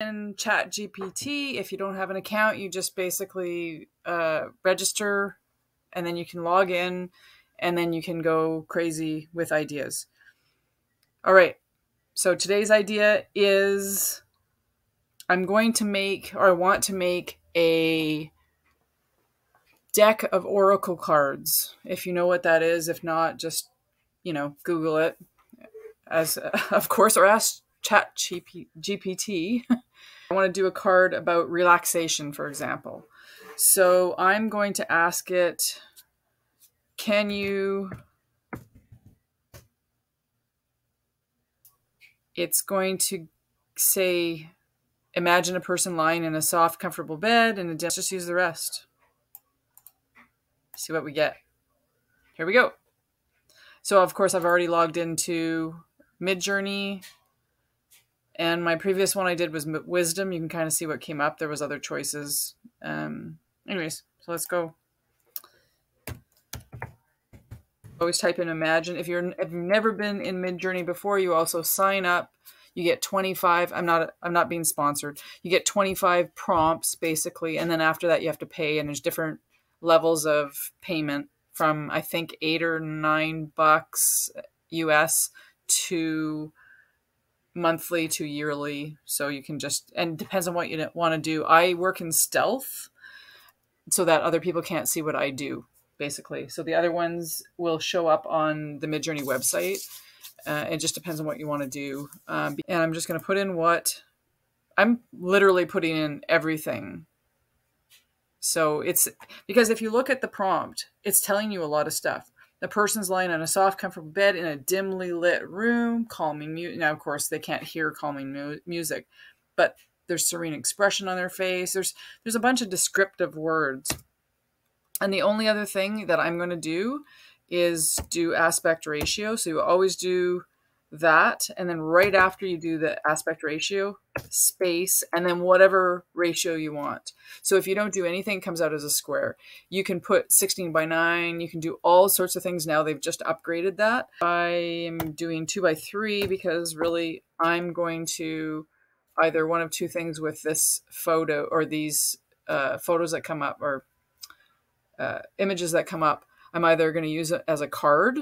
in chat gpt if you don't have an account you just basically uh, register and then you can log in and then you can go crazy with ideas. All right. So today's idea is i'm going to make or i want to make a deck of oracle cards. If you know what that is if not just you know google it. As of course or ask chat gpt I want to do a card about relaxation, for example. So I'm going to ask it, can you, it's going to say, imagine a person lying in a soft, comfortable bed and just use the rest. See what we get. Here we go. So of course I've already logged into Midjourney and my previous one I did was wisdom. You can kind of see what came up. There was other choices. Um, anyways, so let's go. Always type in imagine. If you're if you've never been in Midjourney before, you also sign up. You get 25. I'm not I'm not being sponsored. You get 25 prompts basically, and then after that you have to pay. And there's different levels of payment from I think eight or nine bucks US to monthly to yearly so you can just and depends on what you want to do. I work in stealth so that other people can't see what i do basically. So the other ones will show up on the midjourney website uh, it just depends on what you want to do um, and i'm just going to put in what i'm literally putting in everything. So it's because if you look at the prompt it's telling you a lot of stuff the person's lying on a soft, comfortable bed in a dimly lit room, calming music. Now, of course, they can't hear calming mu- music, but there's serene expression on their face. There's there's a bunch of descriptive words. And the only other thing that I'm going to do is do aspect ratio. So you always do that and then right after you do the aspect ratio space and then whatever ratio you want. So if you don't do anything comes out as a square. You can put 16 by 9 you can do all sorts of things now. They've just upgraded that. I am doing 2 by 3 because really i'm going to either one of two things with this photo or these uh, photos that come up or uh, images that come up. I'm either going to use it as a card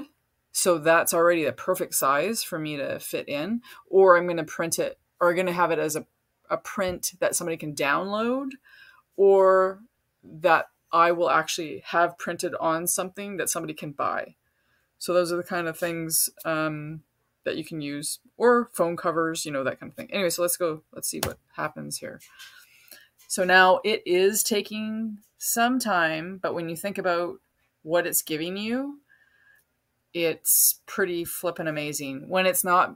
so that's already the perfect size for me to fit in. Or I'm going to print it or I'm going to have it as a, a print that somebody can download or that I will actually have printed on something that somebody can buy. So those are the kind of things um, that you can use or phone covers, you know, that kind of thing. Anyway, so let's go, let's see what happens here. So now it is taking some time, but when you think about what it's giving you, it's pretty flippin' amazing. When it's not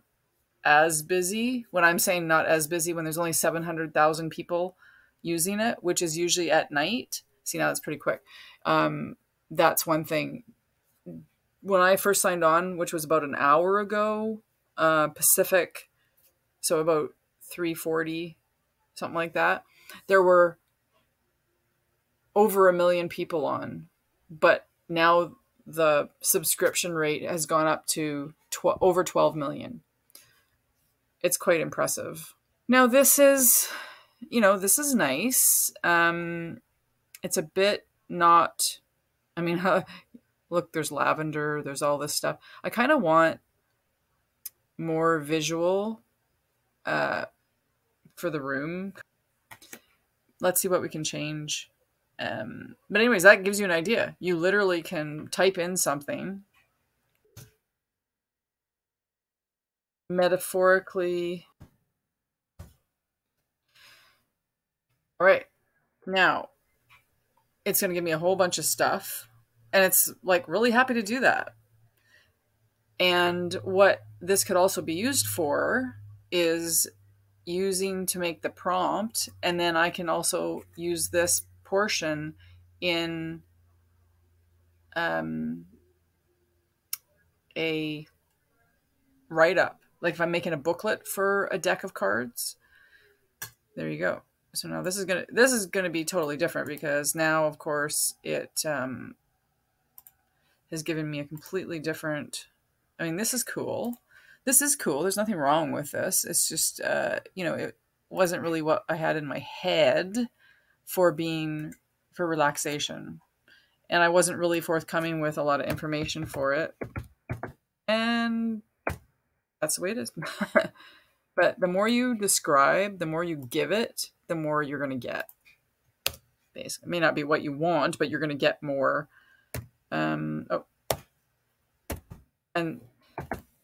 as busy, when I'm saying not as busy, when there's only 700,000 people using it, which is usually at night. See, now that's pretty quick. Um, that's one thing. When I first signed on, which was about an hour ago, uh, Pacific, so about 340, something like that, there were over a million people on. But now the subscription rate has gone up to tw- over 12 million. It's quite impressive. Now, this is, you know, this is nice. Um, it's a bit not, I mean, look, there's lavender, there's all this stuff. I kind of want more visual uh, for the room. Let's see what we can change. Um, but anyways, that gives you an idea. You literally can type in something metaphorically. All right. Now, it's going to give me a whole bunch of stuff. And it's like really happy to do that. And what this could also be used for is using to make the prompt. And then I can also use this portion in um, a write up. Like if I'm making a booklet for a deck of cards, there you go. So now this is gonna this is gonna be totally different because now of course it um, has given me a completely different. I mean, this is cool. This is cool. There's nothing wrong with this. It's just uh, you know it wasn't really what I had in my head for being for relaxation. And I wasn't really forthcoming with a lot of information for it. And that's the way it is. but the more you describe, the more you give it, the more you're going to get. Basically, it may not be what you want, but you're going to get more. Um, oh, and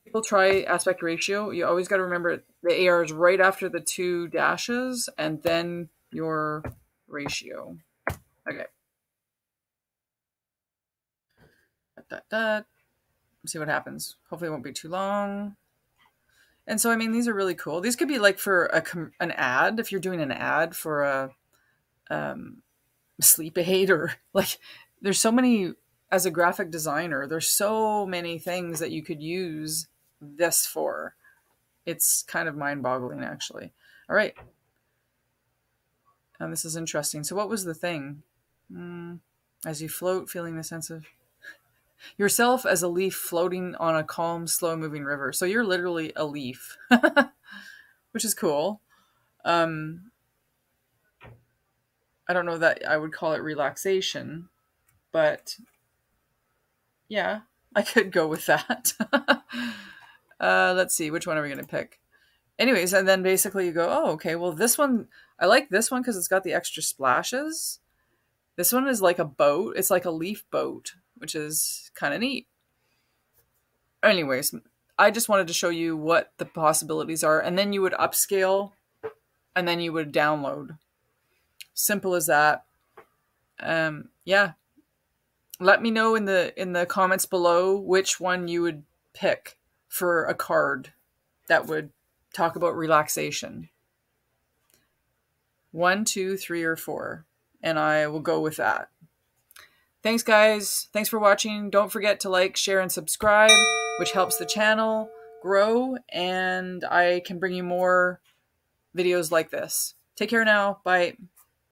people try aspect ratio. You always got to remember the AR is right after the two dashes, and then your ratio. Okay. That, that. See what happens. Hopefully, it won't be too long. And so, I mean, these are really cool. These could be like for a an ad if you're doing an ad for a um, sleep aid or like. There's so many as a graphic designer. There's so many things that you could use this for. It's kind of mind-boggling, actually. All right. And this is interesting. So, what was the thing? Mm, as you float, feeling the sense of yourself as a leaf floating on a calm, slow moving river. So you're literally a leaf, which is cool. Um, I don't know that I would call it relaxation, but yeah, I could go with that. uh, let's see, which one are we going to pick? Anyways, and then basically you go, oh, okay, well, this one, I like this one because it's got the extra splashes. This one is like a boat. It's like a leaf boat which is kind of neat. Anyways, I just wanted to show you what the possibilities are, and then you would upscale, and then you would download. Simple as that. Um, yeah. Let me know in the in the comments below which one you would pick for a card that would talk about relaxation. One, two, three, or four, and I will go with that. Thanks, guys. Thanks for watching. Don't forget to like, share, and subscribe, which helps the channel grow, and I can bring you more videos like this. Take care now. Bye.